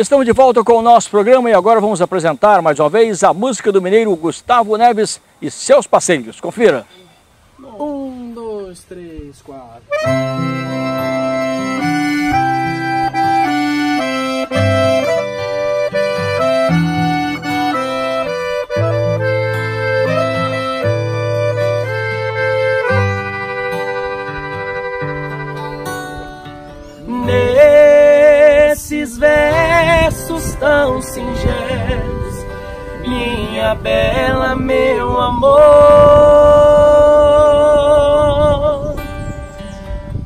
Estamos de volta com o nosso programa e agora vamos apresentar mais uma vez a música do mineiro Gustavo Neves e seus passeios. Confira. Um, dois, três, quatro. Nesses versos tão singelos, minha bela, meu amor,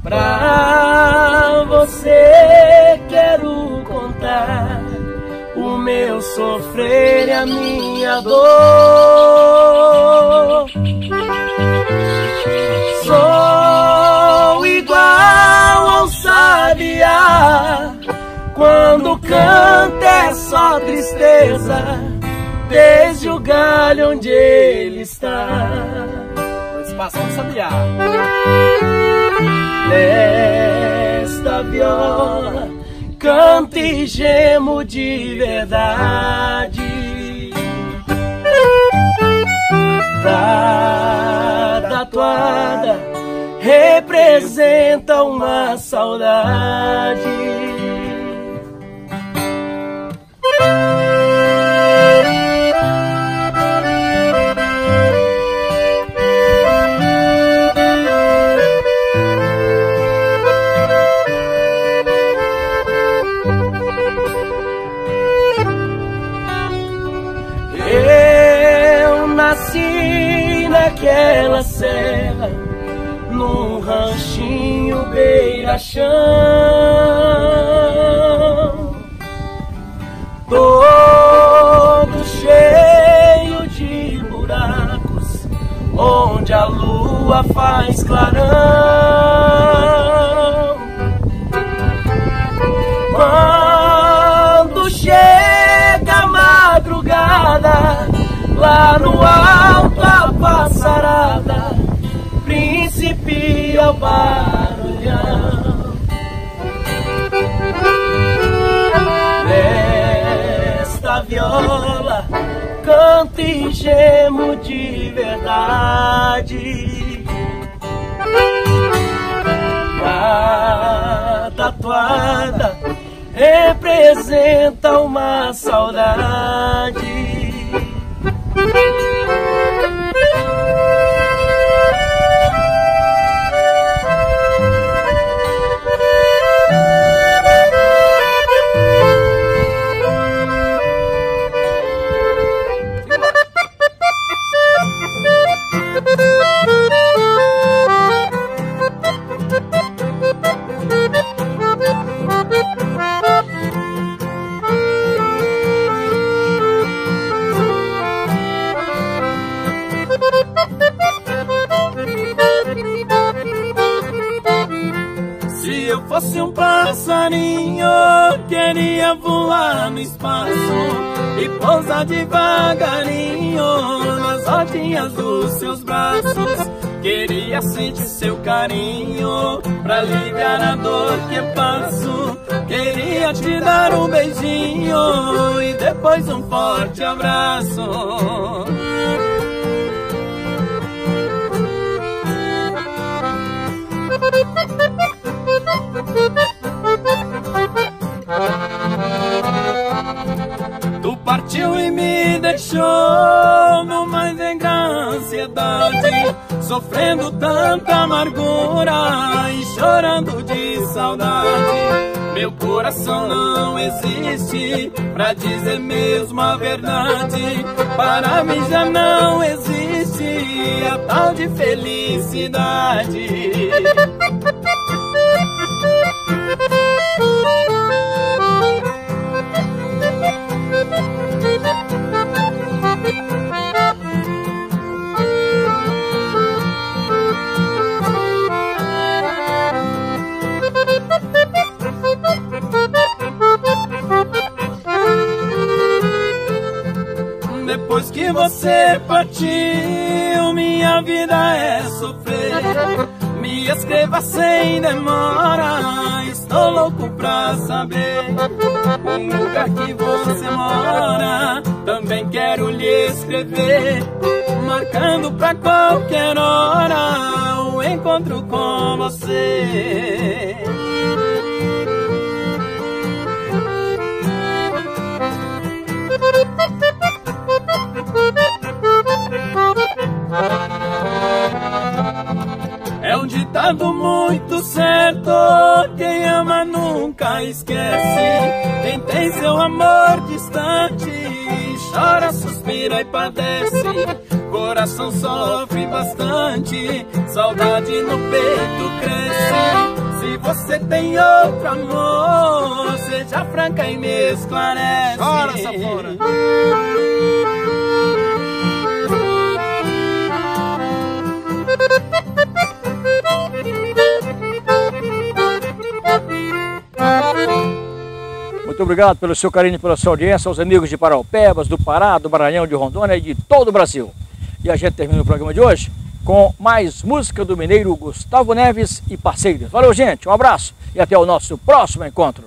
pra você quero contar o meu sofrer e a minha dor. Sou igual ao sabiá quando canta é só tristeza desde o galho onde ele está. Participação do Sabiá. Nesta viola canto e gemo de verdade. Cada toada representa uma saudade. Onde a lua faz clarão. Quando chega a madrugada, lá no alto a passarada principia o barulhão. Nesta viola canto e gemo verdade. Cada toada representa uma saudade. Voar no espaço e pousar devagarinho nas rodinhas dos seus braços. Queria sentir seu carinho pra aliviar a dor que eu passo. Queria te dar um beijinho e depois um forte abraço. Partiu e me deixou numa negra ansiedade, sofrendo tanta amargura e chorando de saudade. Meu coração não existe pra dizer mesmo a verdade. Para mim já não existe a tal de felicidade. Depois que você partiu, minha vida é sofrer. Me escreva sem demora. Estou louco pra saber o lugar que você mora. Também quero lhe escrever, marcando pra qualquer hora o encontro com você. É um ditado muito certo, quem ama nunca esquece. Quem tem seu amor distante, chora, suspira e padece. Coração sofre bastante, saudade no peito cresce. Se você tem outro amor, seja franca e me esclarece. Chora, safora! Muito obrigado pelo seu carinho e pela sua audiência, aos amigos de Paraupebas, do Pará, do Maranhão, de Rondônia e de todo o Brasil. E a gente termina o programa de hoje com mais música do mineiro Gustavo Neves e parceiros. Valeu, gente, um abraço e até o nosso próximo encontro.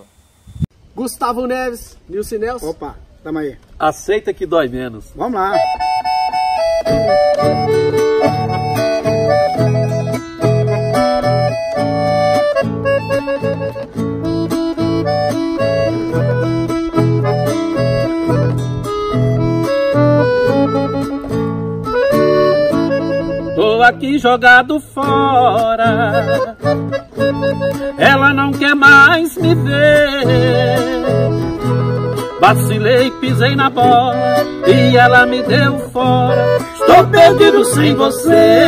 Gustavo Neves, Nilson Nelson. Opa, tamo aí. Aceita que dói menos. Vamos lá. Tô aqui jogado fora. Ela não quer mais me ver. Vacilei, pisei na bola e ela me deu fora. Estou perdido sem você.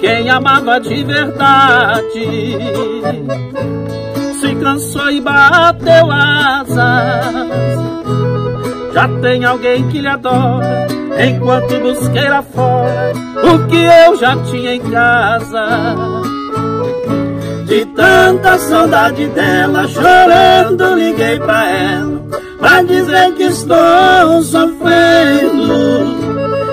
Quem amava de verdade se cansou e bateu asas. Já tem alguém que lhe adora, enquanto busquei lá fora o que eu já tinha em casa. De tanta saudade dela, chorando, liguei pra ela, pra dizer que estou sofrendo.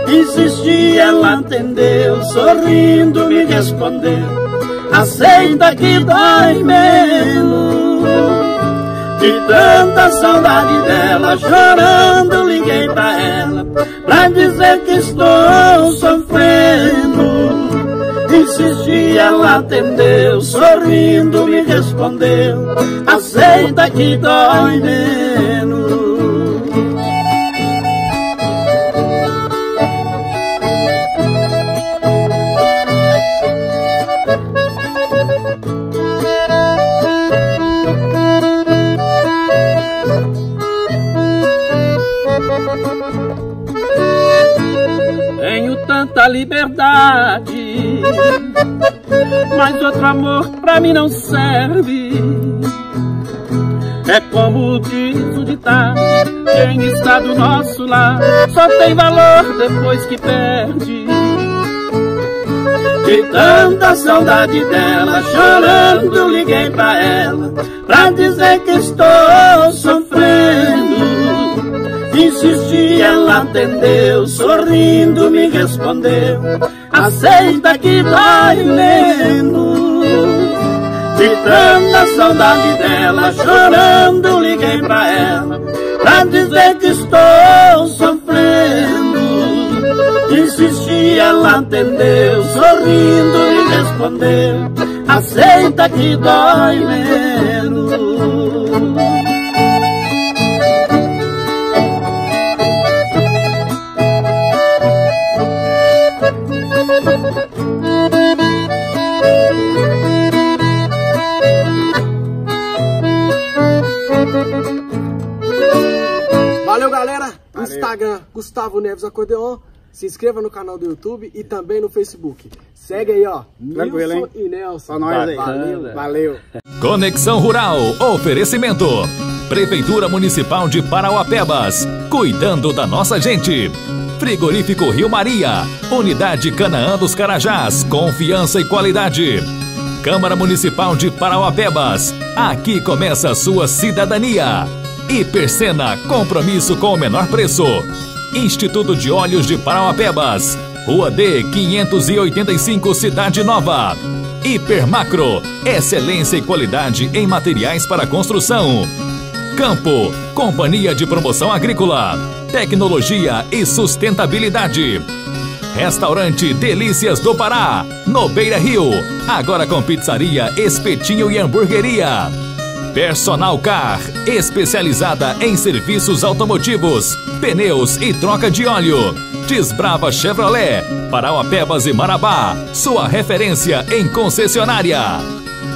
Insisti, ela atendeu, sorrindo me respondeu, aceita que dói menos. De tanta saudade dela, chorando, liguei pra ela Pra dizer que estou sofrendo. Insisti, ela atendeu, sorrindo me respondeu Aceita que dói menos Tanta liberdade, mas outro amor pra mim não serve. É como diz o ditado, quem está do nosso lado só tem valor depois que perde. De tanta saudade dela, chorando, liguei pra ela pra dizer que estou sofrendo. Insisti, ela atendeu, sorrindo me respondeu. Aceita que dói menos. De tanta saudade dela, chorando, liguei pra ela pra dizer que estou sofrendo. Insisti, ela atendeu, sorrindo me respondeu. Aceita que dói menos. Instagram, Gustavo Neves Acordeon. Se inscreva no canal do YouTube e também no Facebook. Segue aí, ó. Tranquilo, Nilson hein? e Nelson. Pra nós aí. Valeu. Valeu. Conexão Rural, oferecimento. Prefeitura Municipal de Parauapebas, cuidando da nossa gente. Frigorífico Rio Maria, Unidade Canaã dos Carajás, confiança e qualidade. Câmara Municipal de Parauapebas, aqui começa a sua cidadania. Hipercena, compromisso com o menor preço. Instituto de Olhos de Parauapebas, Rua D 585 Cidade Nova. Hipermacro, excelência e qualidade em materiais para construção. Campo, Companhia de Promoção Agrícola, Tecnologia e Sustentabilidade. Restaurante Delícias do Pará, no Beira Rio, agora com pizzaria, espetinho e hamburgueria. Personal Car, especializada em serviços automotivos, pneus e troca de óleo. Desbrava Chevrolet, Parauapebas e Marabá, sua referência em concessionária.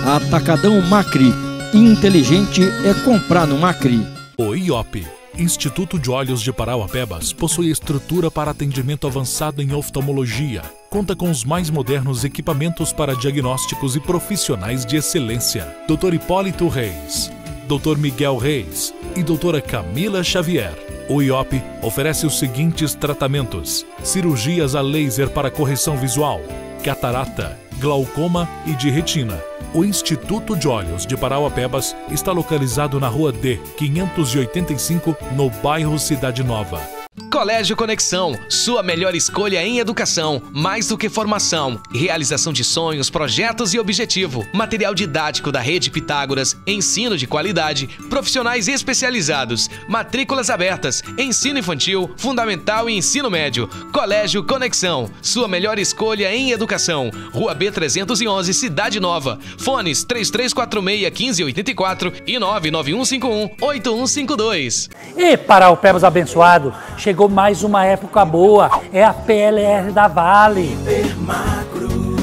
Atacadão Macri, inteligente é comprar no Macri. O IOP Instituto de Olhos de Parauapebas possui estrutura para atendimento avançado em oftalmologia. Conta com os mais modernos equipamentos para diagnósticos e profissionais de excelência. Dr. Hipólito Reis, Dr. Miguel Reis e Doutora Camila Xavier. O IOP oferece os seguintes tratamentos: cirurgias a laser para correção visual, catarata, glaucoma e de retina o Instituto de Olhos de Parauapebas está localizado na Rua D, 585, no bairro Cidade Nova. Colégio Conexão, sua melhor escolha em educação, mais do que formação, realização de sonhos, projetos e objetivo. Material didático da Rede Pitágoras, ensino de qualidade, profissionais especializados, matrículas abertas, ensino infantil, fundamental e ensino médio. Colégio Conexão, sua melhor escolha em educação. Rua B 311, Cidade Nova. Fones 3346 1584 e 99151 8152. E para o Pebas abençoado, Chegou mais uma época boa, é a PLR da Vale.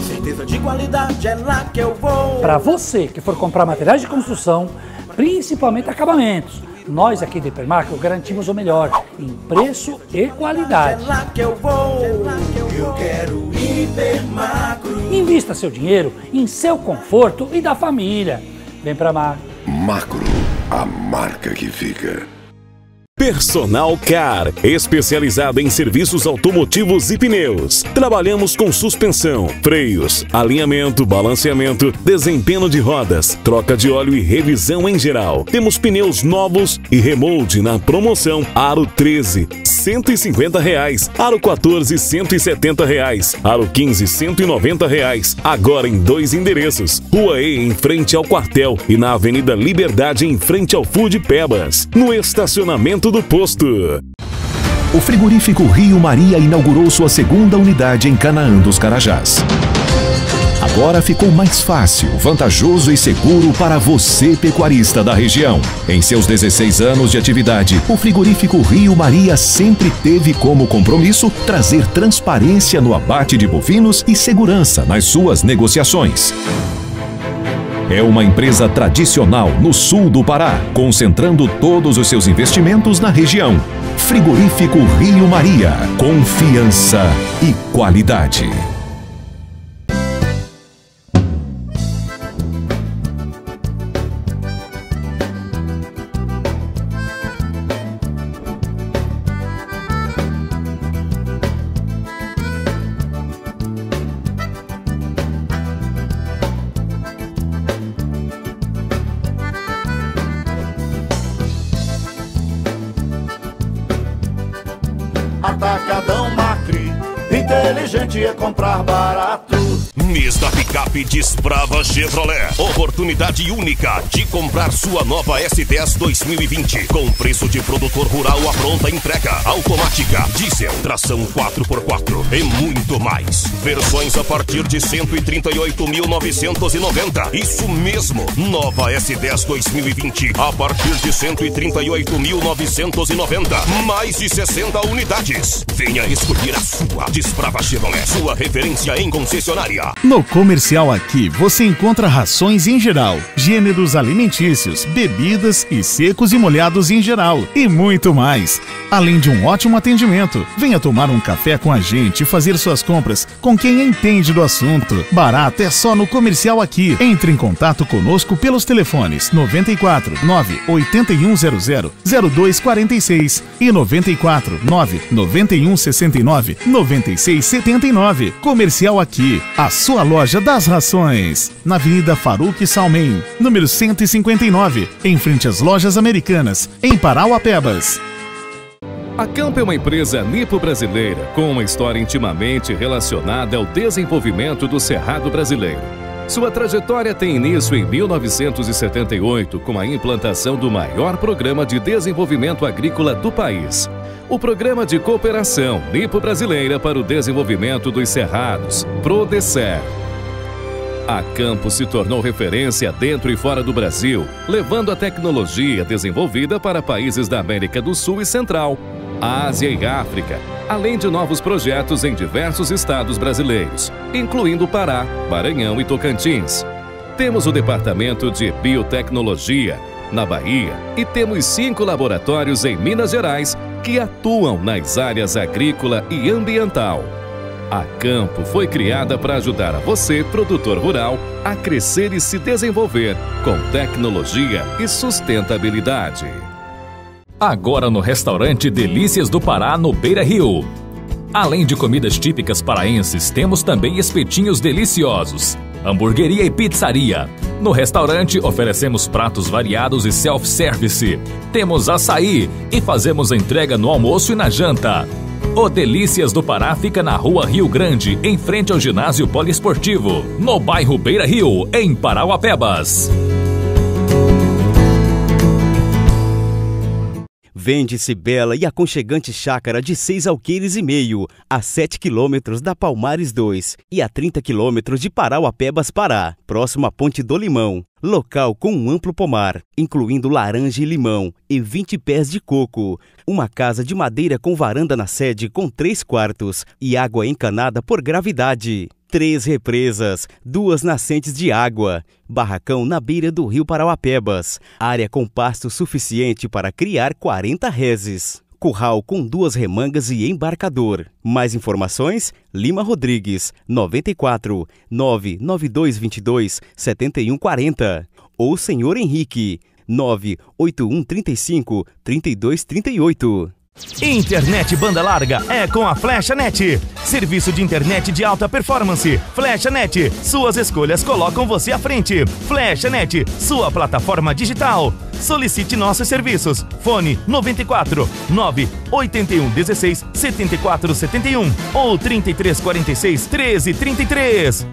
Certeza de qualidade, é lá que eu vou. Para você que for comprar materiais de construção, principalmente acabamentos, nós aqui do Hipermacro garantimos o melhor em preço e qualidade. É lá que eu vou, eu quero Hipermacro. Invista seu dinheiro em seu conforto e da família. Vem para Macro. Macro, a marca que fica. Personal Car, especializada em serviços automotivos e pneus. Trabalhamos com suspensão, freios, alinhamento, balanceamento, desempenho de rodas, troca de óleo e revisão em geral. Temos pneus novos e remold na promoção Aro 13, 150 reais. Aro 14, 170 reais. Aro 15, 190 reais. Agora em dois endereços. Rua E, em frente ao quartel e na Avenida Liberdade, em frente ao Food Pebas. No estacionamento do posto. O frigorífico Rio Maria inaugurou sua segunda unidade em Canaã dos Carajás. Agora ficou mais fácil, vantajoso e seguro para você, pecuarista da região. Em seus 16 anos de atividade, o frigorífico Rio Maria sempre teve como compromisso trazer transparência no abate de bovinos e segurança nas suas negociações. É uma empresa tradicional no sul do Pará, concentrando todos os seus investimentos na região. Frigorífico Rio Maria. Confiança e qualidade. Atacadão Macri, inteligente é comprar barato. Mês da picape Desbrava Chevrolet. Oportunidade única de comprar sua nova S10 2020 com preço de produtor rural à pronta entrega, automática, diesel, tração 4x4 e muito mais. Versões a partir de 138.990. Isso mesmo, nova S10 2020 a partir de 138.990. Mais de 60 unidades. Venha escolher a sua Desbrava Chevrolet, sua referência em concessionária. No Comercial Aqui você encontra rações em geral, gêneros alimentícios, bebidas e secos e molhados em geral e muito mais. Além de um ótimo atendimento, venha tomar um café com a gente e fazer suas compras com quem entende do assunto. Barato é só no Comercial Aqui. Entre em contato conosco pelos telefones 94 9 8100 0246 e 94 9 9169 9679. Comercial Aqui, a sua loja das rações, na Avenida Faruque Salmen, número 159, em frente às lojas americanas, em Parauapebas. A Campo é uma empresa nipo-brasileira com uma história intimamente relacionada ao desenvolvimento do Cerrado brasileiro. Sua trajetória tem início em 1978 com a implantação do maior programa de desenvolvimento agrícola do país, o Programa de Cooperação Nipo-Brasileira para o Desenvolvimento dos Cerrados, PRODECER. A Campo se tornou referência dentro e fora do Brasil, levando a tecnologia desenvolvida para países da América do Sul e Central, Ásia e África, além de novos projetos em diversos estados brasileiros, incluindo Pará, Maranhão e Tocantins. Temos o Departamento de Biotecnologia, na Bahia, e temos cinco laboratórios em Minas Gerais que atuam nas áreas agrícola e ambiental. A Campo foi criada para ajudar a você, produtor rural, a crescer e se desenvolver com tecnologia e sustentabilidade. Agora no restaurante Delícias do Pará, no Beira Rio. Além de comidas típicas paraenses, temos também espetinhos deliciosos, hamburgueria e pizzaria. No restaurante oferecemos pratos variados e self-service. Temos açaí e fazemos entrega no almoço e na janta. O Delícias do Pará fica na rua Rio Grande, em frente ao ginásio poliesportivo, no bairro Beira Rio, em Parauapebas. Vende-se bela e aconchegante chácara de 6 alqueires e meio, a 7 quilômetros da Palmares 2 e a 30 quilômetros de Parauapebas, Pará, próximo à Ponte do Limão. Local com um amplo pomar, incluindo laranja e limão, e 20 pés de coco. Uma casa de madeira com varanda na sede com três quartos e água encanada por gravidade três represas, duas nascentes de água, barracão na beira do rio Parauapebas, área com pasto suficiente para criar 40 reses. Curral com duas remangas e embarcador. Mais informações? Lima Rodrigues, 94 99222 7140. Ou Senhor Henrique, 98135 3238. Internet banda larga é com a Flecha Net. Serviço de internet de alta performance. Flecha Net. Suas escolhas colocam você à frente. Flecha Net, sua plataforma digital. Solicite nossos serviços. Fone 94 9 81 16 74 71 ou 33 46 13 33.